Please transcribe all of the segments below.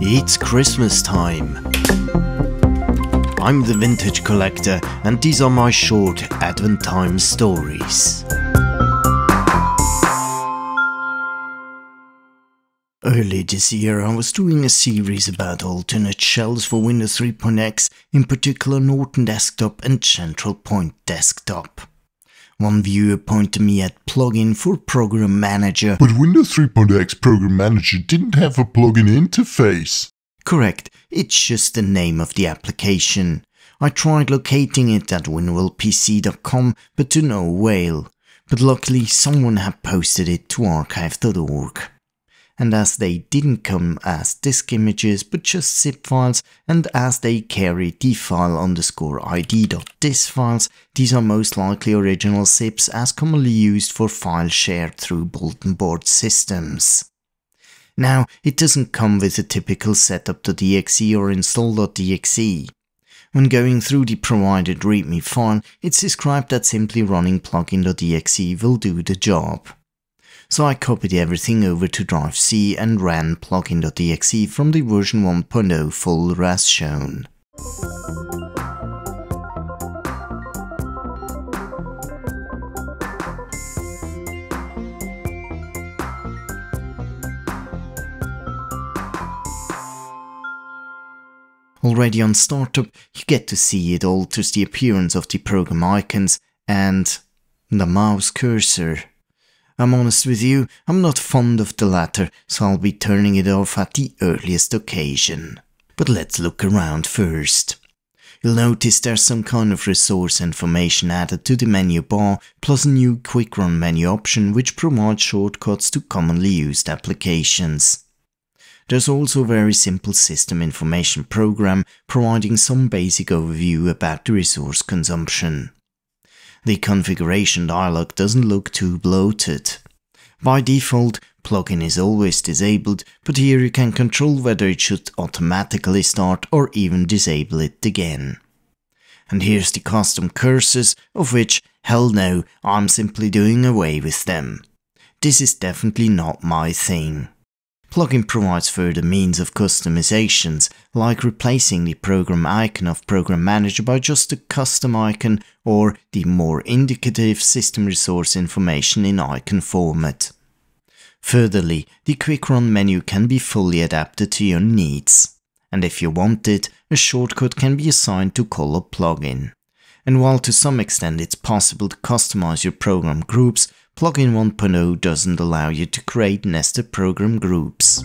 It's Christmas time. I'm the Phintage Collector, and these are my short Advent time stories. Early this year, I was doing a series about alternate shells for Windows 3.x, in particular Norton Desktop and Central Point Desktop. One viewer pointed me at plugin for Program Manager. But Windows 3.x Program Manager didn't have a plugin interface. Correct, it's just the name of the application. I tried locating it at winwellpc.com, but to no avail. But luckily, someone had posted it to archive.org and as they didn't come as disk images but just zip files and as they carry dfile underscore id.diz files, these are most likely original zips as commonly used for files shared through bulletin board systems. Now, it doesn't come with a typical setup.exe or install.exe. When going through the provided readme file, it's described that simply running plugin.exe will do the job so I copied everything over to Drive C and ran plugin.exe from the version 1.0 full as shown. Already on startup, you get to see it alters the appearance of the program icons and the mouse cursor. I'm honest with you, I'm not fond of the latter, so I'll be turning it off at the earliest occasion. But let's look around first. You'll notice there's some kind of resource information added to the menu bar, plus a new quick run menu option which provides shortcuts to commonly used applications. There's also a very simple system information program providing some basic overview about the resource consumption. The configuration dialog doesn't look too bloated. By default, plugin is always disabled, but here you can control whether it should automatically start or even disable it again. And here's the custom cursors, of which, hell no, I'm simply doing away with them. This is definitely not my thing. Plugin provides further means of customizations, like replacing the program icon of Program Manager by just a custom icon or the more indicative system resource information in icon format. Furtherly, the Quick Run menu can be fully adapted to your needs. And if you want it, a shortcut can be assigned to color plugin. And while to some extent it's possible to customize your program groups, Plugin 1.0 doesn't allow you to create nested program groups.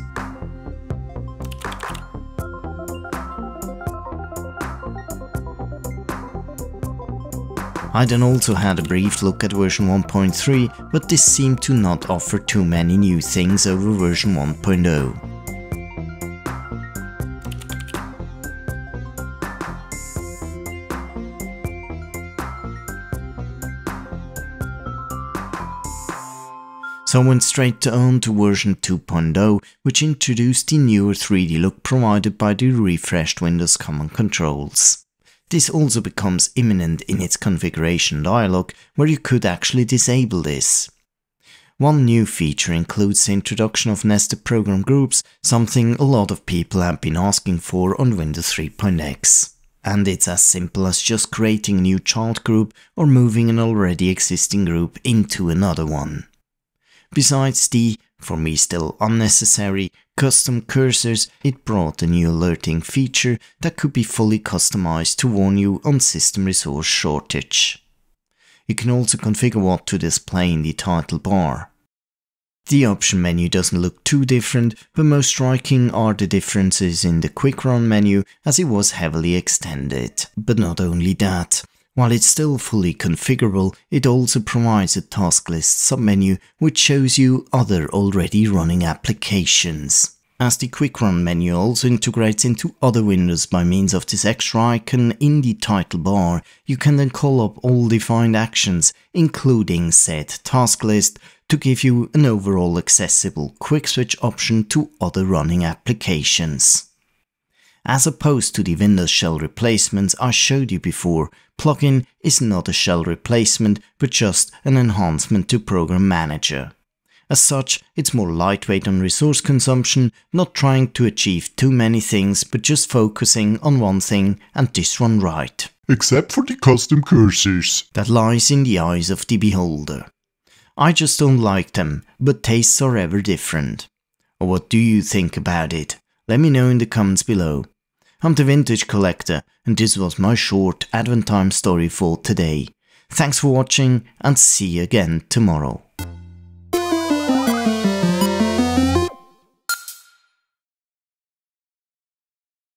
I then also had a brief look at version 1.3, but this seemed to not offer too many new things over version 1.0. so I went straight on to version 2.0, which introduced the newer 3D look provided by the refreshed Windows Common Controls. This also becomes imminent in its configuration dialog, where you could actually disable this. One new feature includes the introduction of nested program groups, something a lot of people have been asking for on Windows 3.x. And it's as simple as just creating a new child group or moving an already existing group into another one. Besides the, for me still unnecessary, custom cursors, it brought a new alerting feature that could be fully customized to warn you on system resource shortage. You can also configure what to display in the title bar. The option menu doesn't look too different, but most striking are the differences in the quick run menu as it was heavily extended. But not only that, while it's still fully configurable, it also provides a task list submenu which shows you other already running applications. As the Quick Run menu also integrates into other windows by means of this extra icon in the title bar, you can then call up all defined actions, including set task list, to give you an overall accessible quick switch option to other running applications. As opposed to the Windows shell replacements I showed you before, plugin is not a shell replacement but just an enhancement to Program Manager. As such, it's more lightweight on resource consumption, not trying to achieve too many things, but just focusing on one thing and this one right. Except for the custom cursors. That lies in the eyes of the beholder. I just don't like them, but tastes are ever different. What do you think about it? Let me know in the comments below. I'm the Phintage Collector, and this was my short Advent time story for today. Thanks for watching, and see you again tomorrow.